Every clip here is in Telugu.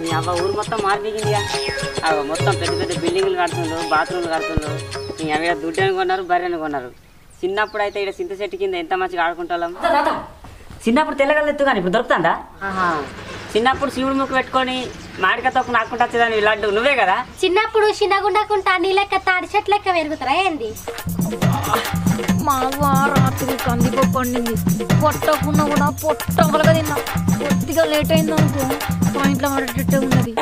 మీ అవ్వ ఊరు మొత్తం మార్పింది అవి మొత్తం పెద్ద పెద్ద బిల్డింగ్లు కడుతుండ్రు బాత్రూమ్లు కడుతుండ్రు. మీ అవి దుడ్డని కొన్నారు బర్రెని కొన్నారు. చిన్నప్పుడు అయితే ఇక్కడ చింత చెట్టు కింద ఎంత మంచిగా ఆడుకుంటాం చిన్నప్పుడు తెల్లగల్ల ఎత్తు కానీ ఇప్పుడు దొరుకుతుందా? చిన్నప్పుడు శివుడు ముక్కు పెట్టుకొని మామిడికాయ నాకుంటా వచ్చేదాన్ని లడ్డు. నువ్వే కదా? చిన్నప్పుడు చిన్నగుండకుంటా నీ లెక్క తాడి చెట్టు లెక్క పెరుగుతారా ఏంది? మా అవ్వ రాత్రి కందిపప్పు వండింది పొట్టకుండా కూడా పొట్ట ఒకలుగా తిన్నా. కొద్దిగా లేట్ అయింది అనుకో మా ఇంట్లో పడేటట్టే ఉన్నది.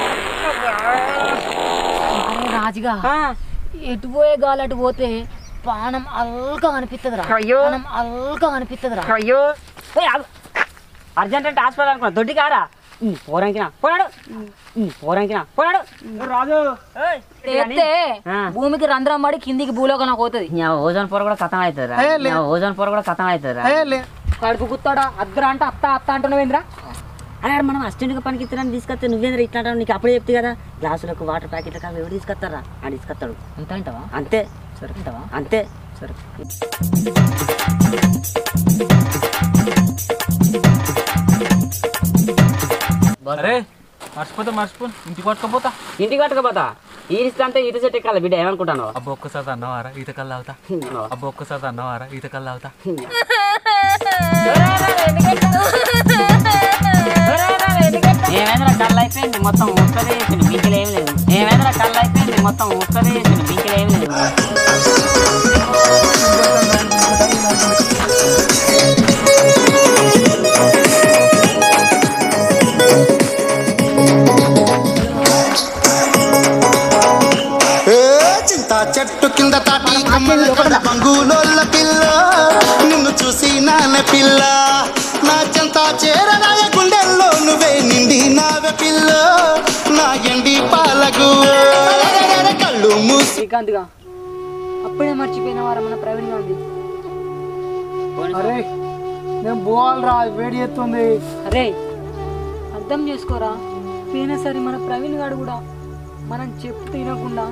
రాజుగా ఎటు పోయే గాలి అటు పోతే పానం అల్గా అనిపిస్తుందిరా అయ్యో. పానం అల్గా అనిపిస్తుందిరా అయ్యో. అర్జెంట్ అంటే హాస్పిటల్ అనుకున్నా. దొడ్డి కారా పోరాంకినా పోనాడు పోరాంకినా పోనాడు రాజు. ఎత్తే ఆ. భూమికి రంధ్రం పడి కిందికి భూలోకం పోతుంది ఓజోన్ పొర కూడా కథం అవుతుంది ఓజోన్ పొర కూడా కథం అవుతుంది కడుపు గుత్తాడా అద్దరా అంటే అత్త అత్త అంటున్నావేంద్రా అరే ఆడ మనం అస్టెంట్గా పనికి ఇస్తారని తీసుకొస్తే నువ్వేంద్ర ఇట్లా అంటావు? నీకు అప్పుడే చెప్తే కదా గ్లాసులకు వాటర్ ప్యాకెట్లకు అవి ఎవరు తీసుకొస్తారా అని తీసుకొస్తాడు. అంత అంటావా అంతే. సరే అంటావా అంతే. సరే. అరే మర్చిపోతా మర్చిపో ఇంటికి పట్టుకపోతా. ఇంటికి పట్టుకపోతా? ఈ ఇస్తే అంటే ఈత చెట్టు ఎక్కాలి బిడ్డ ఏమనుకుంటాను? అబ్బా ఒక్కసారి అన్నవారా ఈత కళ్ళు అవుతా అబ్బా ఒక్కసారి అన్నవారా ఈత కళ్ళు అవుతా ఏమైందిరా కళ్ళు అయిపోయింది మొత్తం ఉత్తరే వేసింది బింకెలు ఏం లేదు. ఏమైందిరా కళ్ళు అయిపోయింది మొత్తం ఉత్తరే వేసింది బింకెలు ఏం లేదు. చెట్టు కింద తాటి బంగులోళ్ళ పిల్ల నిన్ను చూసి నాన్న పిల్ల. నా చెంత చేరరాయ గుండెల్లో నువ్వే నిండి నావే పిల్ల. నా ఎండి పాలకు కళ్ళు మూసి శ్రీకాంత్గా. అప్పుడే మర్చిపోయినవారా మన ప్రవీణ్ గాంధీ. అరే నేను పోవాలరా వేడి ఎత్తుంది. అరే అర్థం చేసుకోరా? పోయినసారి మన ప్రవీణ్ గాడు కూడా మనం చెప్పు తినకుండా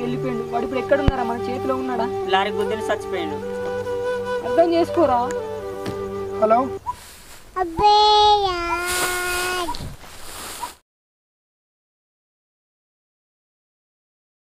వెళ్ళిపోయిండు. వాడు ఇప్పుడు ఎక్కడున్నారా? మన చేతిలో ఉన్నాడా? లారీ గుద్దులు చచ్చిపోయాడు. అర్థం చేసుకోరా? హలో? అబ్బేయా